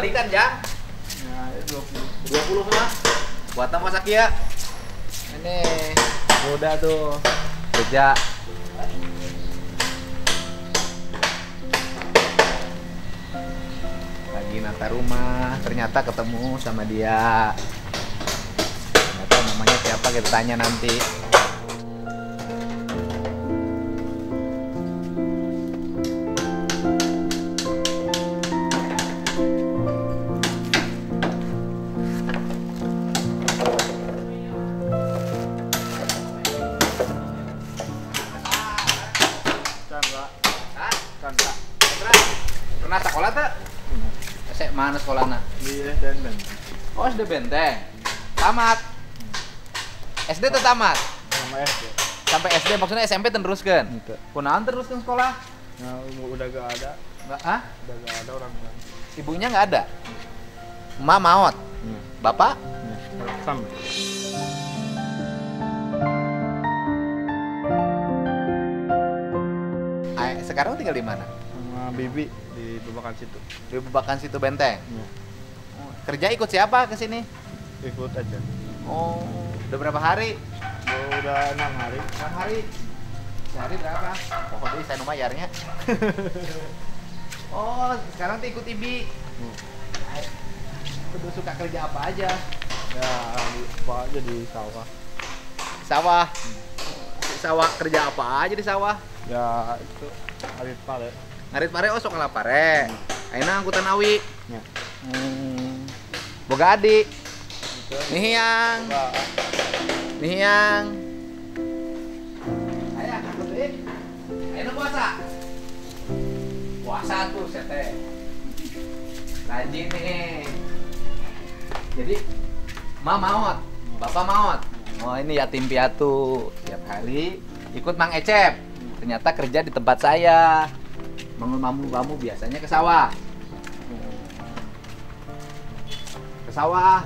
balikan ya. Ya, 20. 20 mah buat apa ya. Ini udah tuh. Kerja. Lagi nata rumah. Ternyata ketemu sama dia. Tahu namanya siapa kita tanya nanti sekolahnya? Di dan dan. Oh, SD Benteng. Tamat. SD tuh tamat. Sama SD. Sampai SD maksudnya SMP teruskan. Kunaan teruskan sekolah? Nah, udah gak ada. Enggak, ah? Udah gak ada orang bilang. Ibunya nggak ada. Emak maot. Iya. Bapak? Iya. Sama. Sekarang tinggal di mana? Sama Bibi di Babakan situ. Di Bebakan situ Benteng. Iya. Kerja ikut siapa ke sini? Ikut aja. Oh, udah berapa hari? Oh, udah enam hari. Enam hari. Sehari berapa? Pokoknya saya bayarnya. oh, sekarang tuh ikut Ibi. Hmm. Kudu suka kerja apa aja? Ya, apa aja di sawah. Sawah. Sawah kerja apa aja di sawah? Ya, itu arit pare. Ngarit pare oh sok ngelapare. Aina angkutan awi. Ya. Hmm. Boga adik. Nih yang, nih yang. Ayah, deh. Puasa. Puasa tuh sete. Rajin nih. Jadi, ma maot, bapak maot. Oh ini yatim piatu. Tiap hari ikut Mang Ecep. Ternyata kerja di tempat saya. Mamu-mamu biasanya ke sawah. Ke sawah.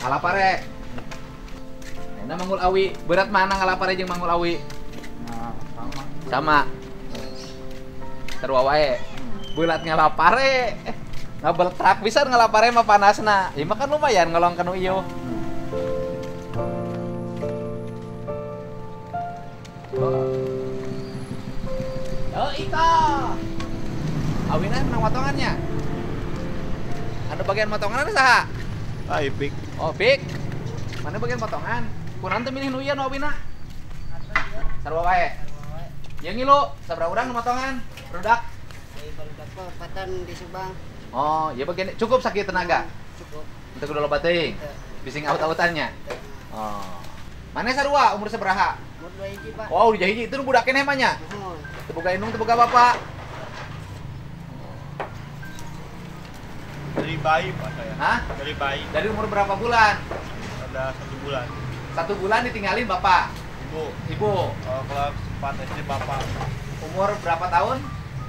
Ngalapare. Enak mangul awi. Berat mana ngalapare jeung mangul awi? Nah, sama. Wae. Bulat ngalapare. Ngabel trak bisa ngalapare mah panasna. Ya mah kan lumayan ngelong kanu ieu. Oh, Ika. Awina menang potongannya. Ada bagian potongan ada saha? Ah, Ipik. Oh, Pik. Mana bagian potongan? Kurang teu milih nu ieu nu Awina. Sarua wae. Yang ngilu, sabra urang nu potongan? Produk. Barudak mah patan di Subang Oh, ya bagian cukup sakit tenaga. cukup. Untuk udah loba teuing. Teu. Bising aut-autannya. Oh. Mana sarua umur sabaraha? Umur dua hiji pak. Wow, di hiji itu nu budak keneh mah nya. Nuhun. Teu boga indung, teu boga bapak. Bayi Pak saya. Hah? Dari bayi. Dari umur berapa bulan? Ada satu bulan. Satu bulan ditinggalin bapak, Ibu, ibu. uh, kelas 4 SD Bapak. Umur berapa tahun?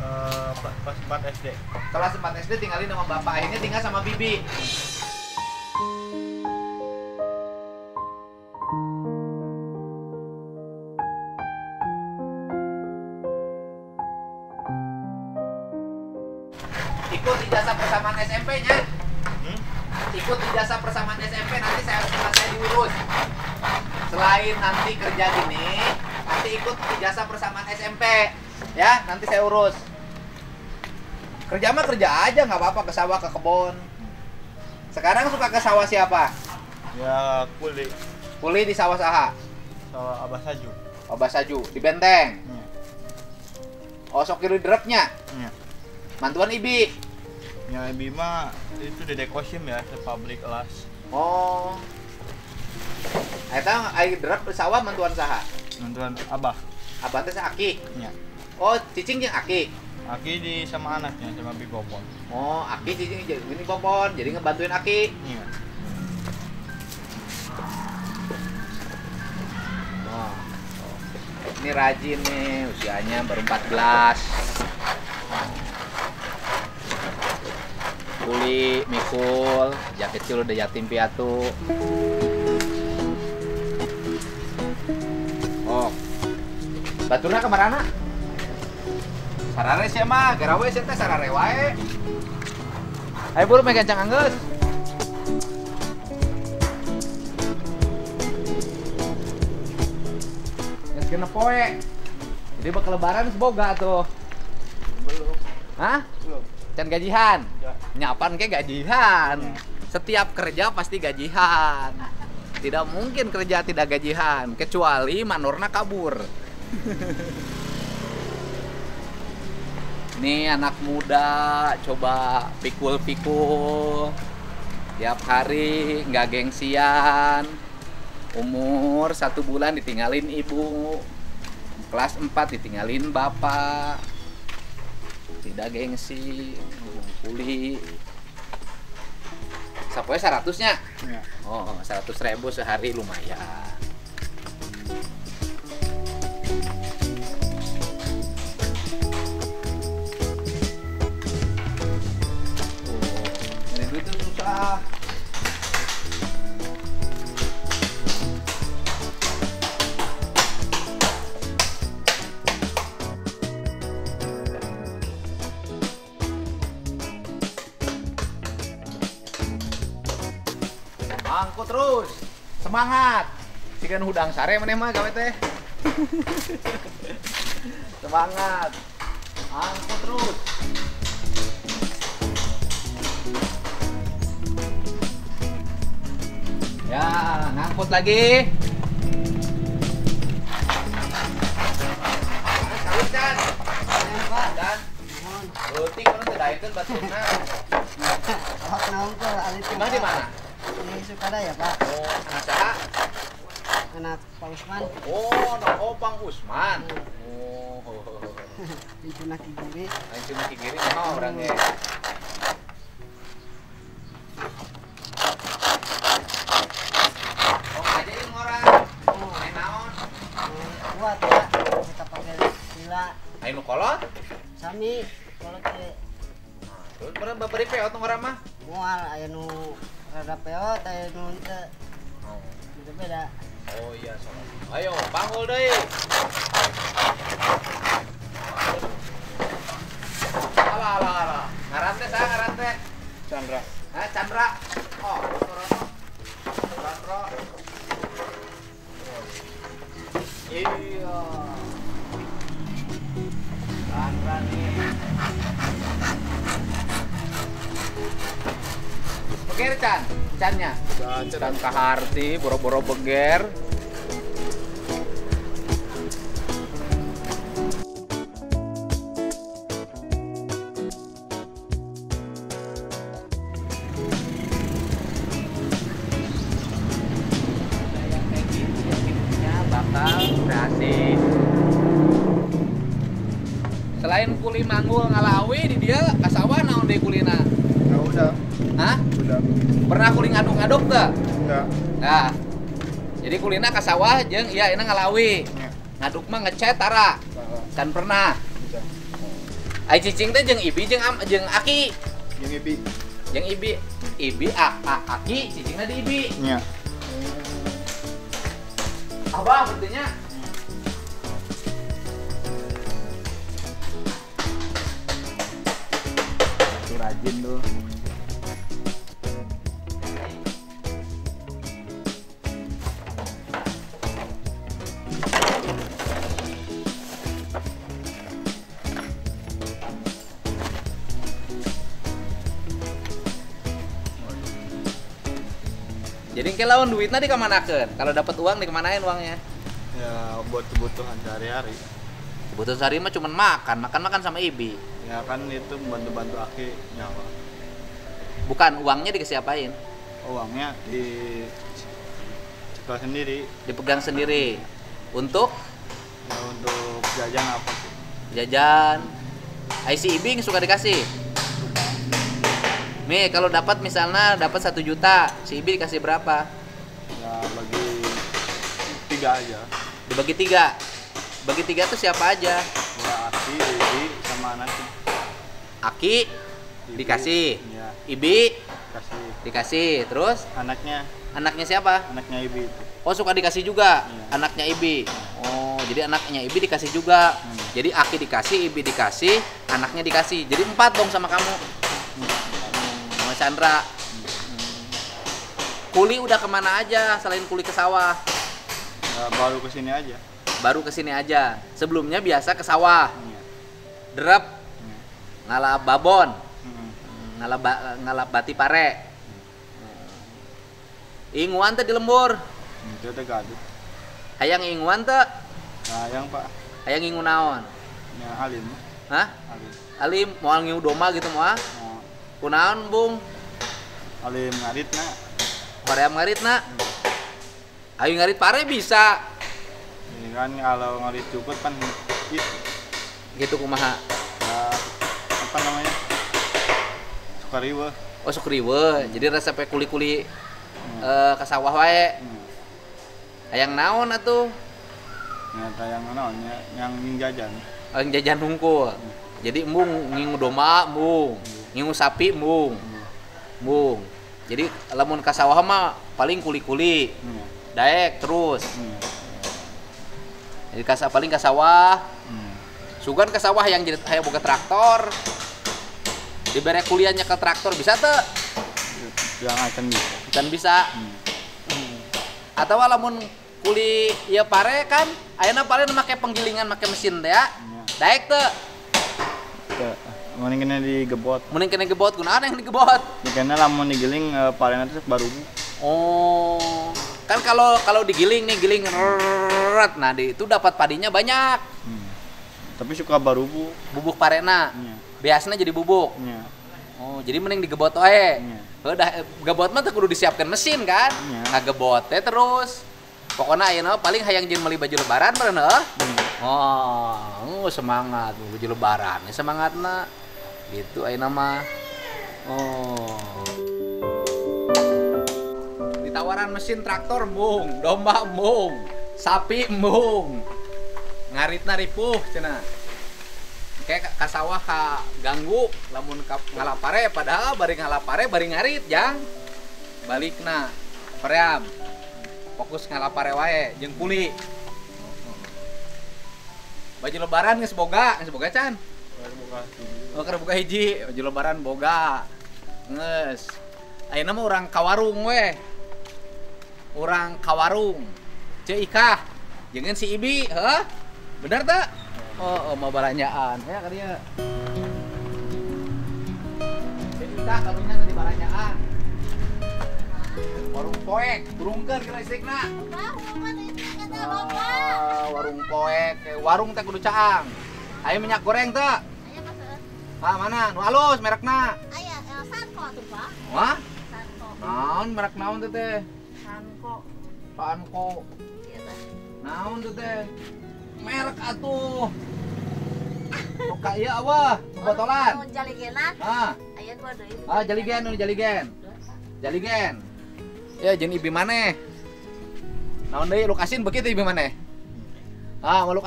Uh, kelas 4 SD. Kelas 4 SD tinggalin sama bapak. Akhirnya tinggal sama bibi. Ikut ijazah persamaan SMP-nya. Hmm? Ikut ijazah persamaan SMP nanti saya saya diurus. Selain nanti kerja gini, nanti ikut ijazah persamaan SMP. Ya, nanti saya urus. Kerja mah kerja aja, nggak apa-apa ke sawah, ke kebun. Sekarang suka ke sawah siapa? Ya, kulit. Kuli di sawah saha? Sama Abah Saju. Obah Saju, di Benteng. Iya. Oh, sok kiri. Iya. Mantuan Ibi. Ya, Bima itu di Dekosim ya, ke pabrik kelas. Oh. Eta air di sawah mantuan saha? Bantuan Abah. Abah teh Aki. Ya. Oh, cicing jeung Aki. Aki di sama anaknya sama Bigopon. Oh, Aki cicing jadi ini popon, jadi ngebantuin Aki. Iya. Ini rajin nih, usianya baru 14. Kuli, mikul, jak kecil udah yatim piatu. Oh. Baturna kemarana? Sarare sih mah, garawe sih teh sarare wae. Ayo buru make kencang anggeus. Geus kena poe. Jadi bakal lebaran seboga tuh. Belum. Hah? Belum. Can gajihan. Ya. Nyapan ke gajihan. Ya. Setiap kerja pasti gajihan. Tidak mungkin kerja tidak gajihan kecuali manorna kabur. Nih anak muda coba pikul-pikul tiap hari nggak gengsian umur satu bulan ditinggalin ibu kelas 4 ditinggalin bapak tidak gengsi kuli sapoe seratusnya? Ya. oh seratus ribu sehari lumayan. Oh, tuh susah Angkut terus. Semangat. Sigan hudang sare meneh mah gawe teh. Semangat. Angkut terus. Ya, ngangkut lagi. Pak. Dan kan daekeun baturna. Ahok naon tuh alit Di mana di mana? Di Sukadaya, Pak. Oh, anak? Anak Pak Usman. Oh, no, oh Bang Usman. Oh, Di Cuna Kigiri. Lain cuma kiri mah orangnya. Oh. Oh, eh, kuat, Pak. Kita pakai sila. Ayo kolot. Sami. Kalau teh Terus berapa beri peot orang mah? mual aya nu rada peot aya nu teu Oh. beda-beda. Oh iya, sono. Ayo, panggul deui. Alah, alah, alah. Ngaran teh saha ngaran teh? Chandra. Chan Kaharti, boro-boro beger. berhasil selain kuli manggul ngalawi di dia kasawa naon deh kulina Ya udah, hah udah. Pernah kuli ngaduk-ngaduk teu Enggak. nah jadi kulina kasawah jeung iya ini ngalawi Ya. ngaduk mah ngecet tara kan pernah ai cicing teh jeung ibi jeung am jeung aki Yang ibi. jeung ibi ibi a, a aki cicingna di ibi Iya. abah berarti Itu rajin tuh. Jadi ke lawan duitnya dikemanakan? Kalau dapat uang dikemanain uangnya? Ya buat kebutuhan sehari-hari. Kebutuhan sehari mah cuma makan, makan makan sama ibi. Ya kan itu bantu-bantu aki nyawa. Bukan uangnya dikasih apain? Uangnya di sendiri Dipegang sendiri. Untuk ya untuk jajan apa sih? jajan. IC ibing suka dikasih. Nih kalau dapat misalnya dapat satu juta, si ibi dikasih berapa? Ya bagi tiga aja. Dibagi tiga. Bagi tiga tuh siapa aja? Ya aki, ibi, sama anaknya. Aki Ibi, dikasih, Ya, ibi kasih dikasih, terus anaknya, anaknya siapa? anaknya ibi itu. Oh suka dikasih juga Iya. anaknya Ibi. Oh jadi anaknya Ibi dikasih juga. Hmm. Jadi Aki dikasih, Ibi dikasih, anaknya dikasih. Jadi empat dong sama kamu. Hmm, Mas Chandra. Kuli udah ke mana aja selain kuli ke sawah? Ya, baru ke sini aja. Baru ke sini aja. Sebelumnya biasa ke sawah. Iya. Derep, Iya. ngalap babon, Mm. ngalap ba- ngalap bati pare. Inguan teh di lembur. Itu ada gaduh. Hayang inguan teh, Sayang pak. hayang ingu naon? Ya alim. Hah? Alim. Alim moal ngiu doma gitu moal. Oh, Kunaon, Bung? alim ngarit nak. Hoream ngarit na. Ayo ngarit pare bisa. Ini kan kalau ngarit cukup kan itu Gitu kumaha. ya, apa namanya sukariwa. Oh sukriwe. Jadi resep kuli-kuli eh ke sawah wae. Hmm. Hayang naon atuh? Nyata yang mana yang, yang jajan. Hayang jajan hungkul. Jadi embung ngingu doma, embung. Ngingu sapi, embung. Embung. Jadi lamun ka sawah mah paling kuli-kuli. Hmm. Daek terus. Hmm. Jadi ka paling ka sawah, Hmm. sugan ke sawah yang jadi hayang boga traktor. Dibere kuliahnya ke traktor bisa teu? Yang akan bisa. Dan bisa. Hmm. Atau lamun kuli ya pare kan, ayeuna pare nu make penggilingan make mesin teh ya. Ya. Daek teu. Mending kena digebot. Mending kena gebot kunaon yang digebot. Ya, karena lamun digiling eh, paling atas baru. Oh. Kan kalau kalau digiling nih giling rrrret, nah di itu dapat padinya banyak. Hmm. Tapi suka baru bu. Bubuk parena. Ya. Biasanya jadi bubuk. Oh, jadi mending digebot wae. Ya. Udah gebot mah kudu disiapkan mesin kan. Iya. Ngagebot teh terus. Pokoknya ayeuna paling hayang jeung meuli baju lebaran. Hmm. Oh, semangat baju lebaran. Semangatna. Gitu ayeuna mah. Oh. Ditawaran mesin traktor mung, domba mung, sapi mung. Ngaritna ripuh cenah. Kayak ka sawah ka ganggu lamun ka ngalapare padahal bari ngalapare bari ngarit jang. Balikna peream. Fokus ngalapare wae jeung kuli. Baju lebaran geus boga, geus boga can. Oh, keur buka hiji, baju lebaran boga. Nges. Ayeuna mah urang kawarung we. Urang kawarung. Ceu ikah. Jangan si Ibi, heh? Bener tak? Oh, oh mau balanyaan. Ya kali ya. Ceu ikah karunya tadi balanyaan. Warung poek, burungkeun kira listrikna. Ah, warung poek, warung teh kudu caang. Ayo minyak goreng teh. Ah, mana? Nu alus merekna. Wah? Naon merek naon teh teh? Panko. Naon teh teh? Merek atuh. Oka ieu awah, botolan. Ah, ah jaligen nu jaligen. Jaligen. Ya jeung ibi maneh. Naon deui lu asin begitu ibi maneh? Ah, mau lu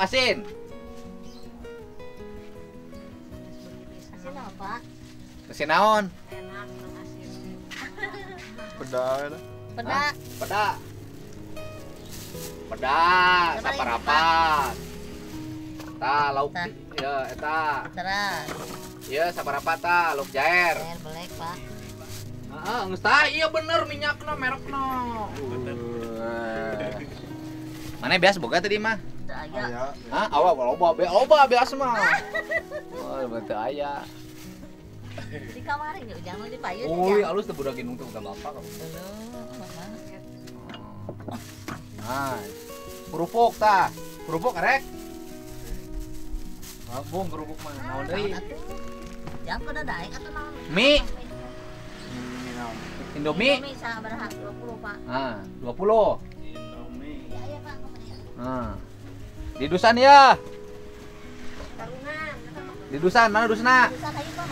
asin. Kasih naon? Pedah dah. Hah? Peda. Peda, saparapat. Ta lauk ya eta. Terus, Ieu saparapat ta lauk jaer. air belek pak. Heeh, geus tah iya bener minyakna merekna. Uh. Mana biasa boga tadi mah? Udah aya. Hah? Awa loba be loba biasa mah. Oh, betul aya. Di kamar ini jangan dipayun. Oh, alus teh budak ginung teh bukan bapak kok. Nah, kerupuk tah. Kerupuk rek. Bung kerupuk mah naon deui? Jangan kena daek atau naon? Ini naon? Indomie. Indomie sabaraha 20 pak. Ah, 20. Indomie. Ya ya pak. Ah. Di Dusan ya. Tarungan. Di Dusan, mana Dusna? Bisa kayu pak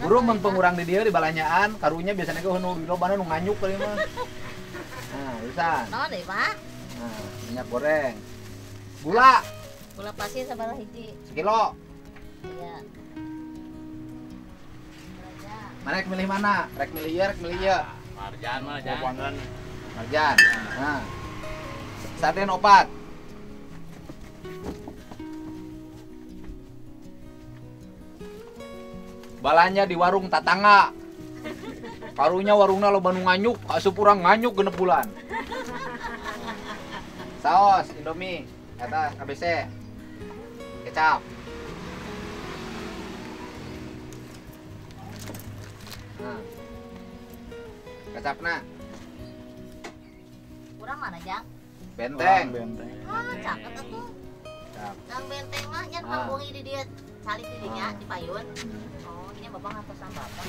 mama. Burung mun pengurang di dia di balanyaan, karunya biasanya ke nu di lobana nu nganyuk kali mah. Nah, Dusan. Naon deh pak? Nah, minyak goreng. Gula Gula pasir sabaraha hiji. sekilo. Iya. Mana rek milih mana? Rek milih ieu, rek milih ieu. Marjan panggan. Marjan. Nah. Sarden opat. Balanya di warung tatangga. Karunya warungna lo Bandung nganyuk, asup urang nganyuk genep bulan. Saos Indomie, kata KBC. Kecap. Nah. Kecapna kurang mana jang benteng. benteng. ah cakep tuh. Kang benteng mah yang Ah. kampung di dia salib di dinya Ah. di payun oh bapak ngatos sama bapak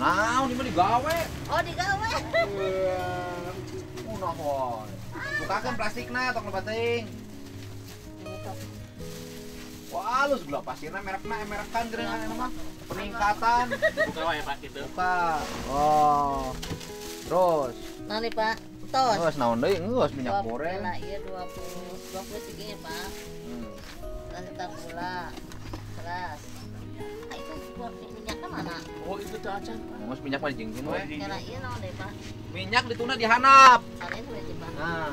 Nah, ini mah digawe. oh digawe Munah hoy. Bukakan plastikna tong lebating. Wah, halus gula pasirna merekna merekan gerengan ini mah. Peningkatan. Buka wae Pak gitu. Buka. Oh. Terus, nah nih pak tos terus naon deui geus minyak goreng. lah iya dua puluh dua puluh segini pak Hmm. terus gula beras ah itu buat mana Oh itu tuh acan. Minyak mah we. kira iya naon deh pak Minyak dituna dihanap. kalian sudah di pak Nah,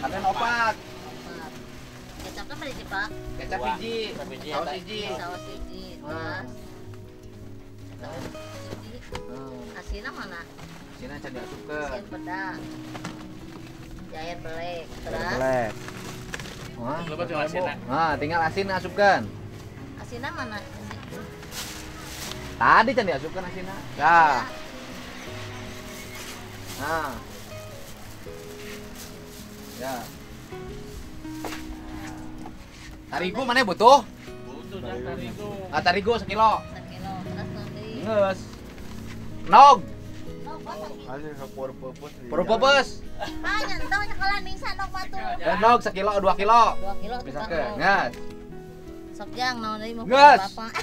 kalian opat. Kecap hiji, saus hiji. saus Ah. Hmm. asinnya mana diasupkeun. asin pedang jair belek beras Belek. Wah. Nah, tinggal asin asupkan. asinnya mana Tadi can diasupkan asinna. Ya. Nah. Ya. Tarigu mana butuh? Butuh itu. Ah, tarigu sekilo. sekilo beras nanti Nges. Nog, puru pepes. banyak tau kalau nisa nok matu Dan nog sekilo, dua kilo. dua kilo Bisa ke, nok. Sok jang naon deui mau bapak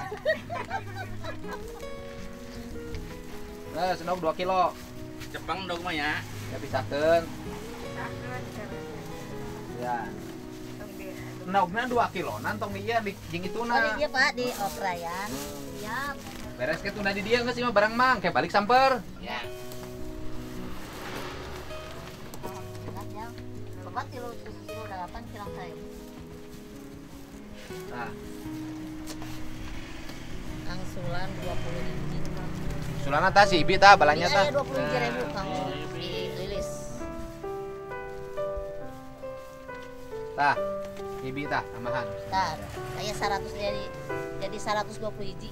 nog dua kilo. Jepang dong mah ya. Ya bisa kan. Ya. Nogna dua kilo, nantong dia di jeng itu oh di na. dia pak di Okrayan Hmm. siap Beres ke tunda di dia sih mah barang mang, kayak balik samper. Ya. Jang bapak kilo kilo delapan kilang saya Nah, angsuran dua puluh biji sulana ta si Ibi ta balanya ta. Iya, dua puluh biji ribu Nah, kamu dirilis Tah. Ibi tah tambahan. Ntar, saya 100 jadi jadi 120 biji.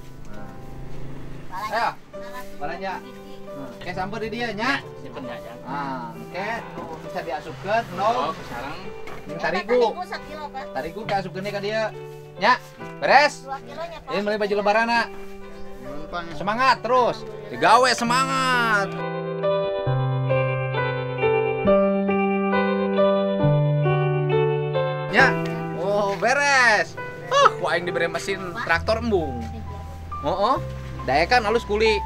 Ayo, Balanya. balanya. 120 biji. Nah, Kayak samper di dia nya. Simpen ya jang. Ah, oke. Bisa diasupkan, Oh, no. sekarang Ya, tarigu. Tarigu sakilo, Pak. Tarigu diasupkan ke dia. Nya, beres. 2 kilonya, Pak. Ini beli baju lebaran nak. Semangat terus. Digawe semangat. Ya. Oh, beres. Uh, ku aing diberi mesin traktor embung. Oh, oh. Daya kan halus kuli.